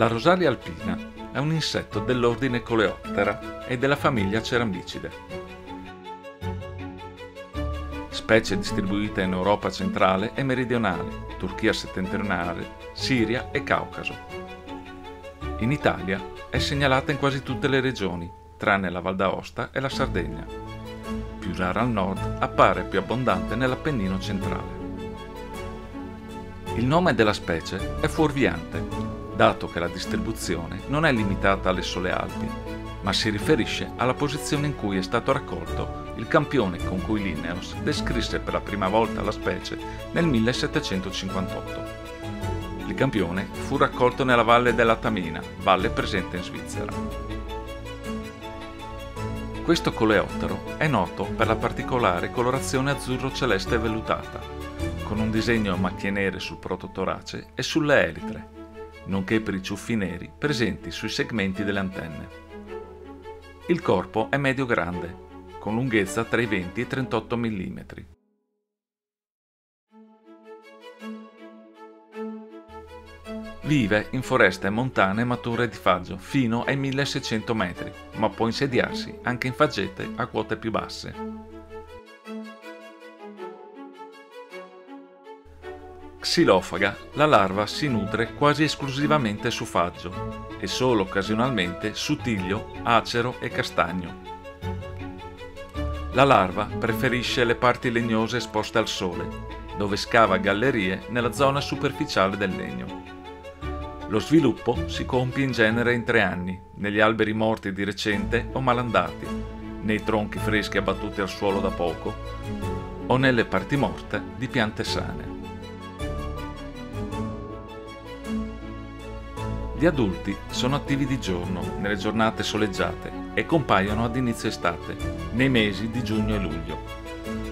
La rosalia alpina è un insetto dell'ordine Coleoptera e della famiglia Cerambicide. Specie distribuite in Europa centrale e meridionale, Turchia settentrionale, Siria e Caucaso. In Italia è segnalata in quasi tutte le regioni, tranne la Val d'Aosta e la Sardegna. Più rara al nord, appare più abbondante nell'Appennino centrale. Il nome della specie è fuorviante dato che la distribuzione non è limitata alle sole Alpi, ma si riferisce alla posizione in cui è stato raccolto il campione con cui Linnaeus descrisse per la prima volta la specie nel 1758. Il campione fu raccolto nella valle della Tamina, valle presente in Svizzera. Questo coleottero è noto per la particolare colorazione azzurro-celeste vellutata, con un disegno a macchie nere sul prototorace e sulle elitre, nonché per i ciuffi neri presenti sui segmenti delle antenne. Il corpo è medio-grande, con lunghezza tra i 20 e i 38 mm. Vive in foreste montane mature di faggio fino ai 1600 metri, ma può insediarsi anche in faggete a quote più basse. Xilofaga, la larva si nutre quasi esclusivamente su faggio e solo occasionalmente su tiglio, acero e castagno. La larva preferisce le parti legnose esposte al sole, dove scava gallerie nella zona superficiale del legno. Lo sviluppo si compie in genere in tre anni, negli alberi morti di recente o malandati, nei tronchi freschi abbattuti al suolo da poco o nelle parti morte di piante sane. Gli adulti sono attivi di giorno, nelle giornate soleggiate, e compaiono ad inizio estate, nei mesi di giugno e luglio.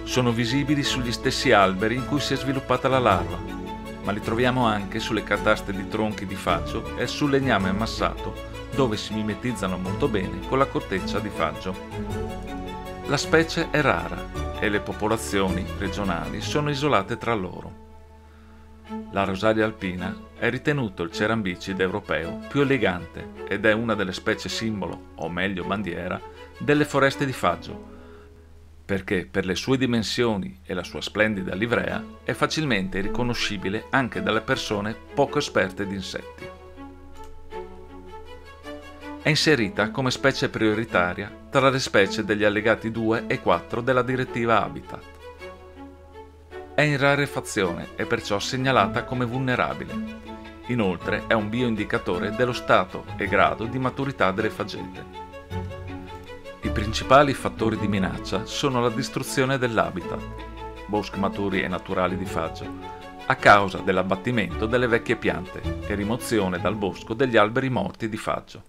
Sono visibili sugli stessi alberi in cui si è sviluppata la larva, ma li troviamo anche sulle cataste di tronchi di faggio e sul legname ammassato, dove si mimetizzano molto bene con la corteccia di faggio. La specie è rara e le popolazioni regionali sono isolate tra loro. La rosaria alpina è ritenuto il cerambicide europeo più elegante ed è una delle specie simbolo, o meglio bandiera, delle foreste di Faggio, perché per le sue dimensioni e la sua splendida livrea è facilmente riconoscibile anche dalle persone poco esperte di insetti. È inserita come specie prioritaria tra le specie degli allegati 2 e 4 della direttiva Habitat è in rarefazione e perciò segnalata come vulnerabile. Inoltre è un bioindicatore dello stato e grado di maturità delle fagete. I principali fattori di minaccia sono la distruzione dell'habitat, boschi maturi e naturali di faggio, a causa dell'abbattimento delle vecchie piante e rimozione dal bosco degli alberi morti di faggio.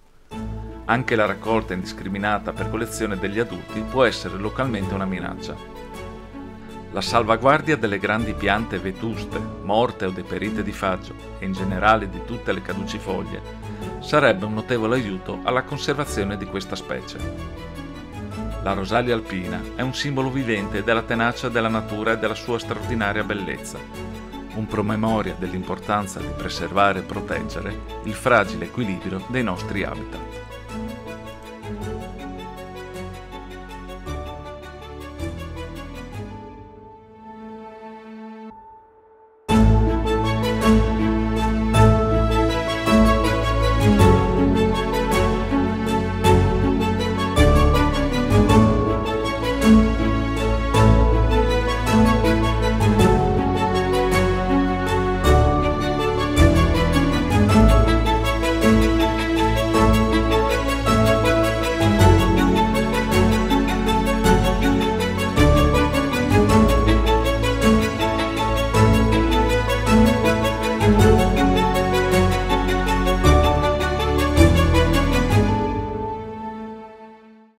Anche la raccolta indiscriminata per collezione degli adulti può essere localmente una minaccia. La salvaguardia delle grandi piante vetuste, morte o deperite di faggio e in generale di tutte le caducifoglie sarebbe un notevole aiuto alla conservazione di questa specie. La rosalia alpina è un simbolo vivente della tenacia della natura e della sua straordinaria bellezza, un promemoria dell'importanza di preservare e proteggere il fragile equilibrio dei nostri habitat.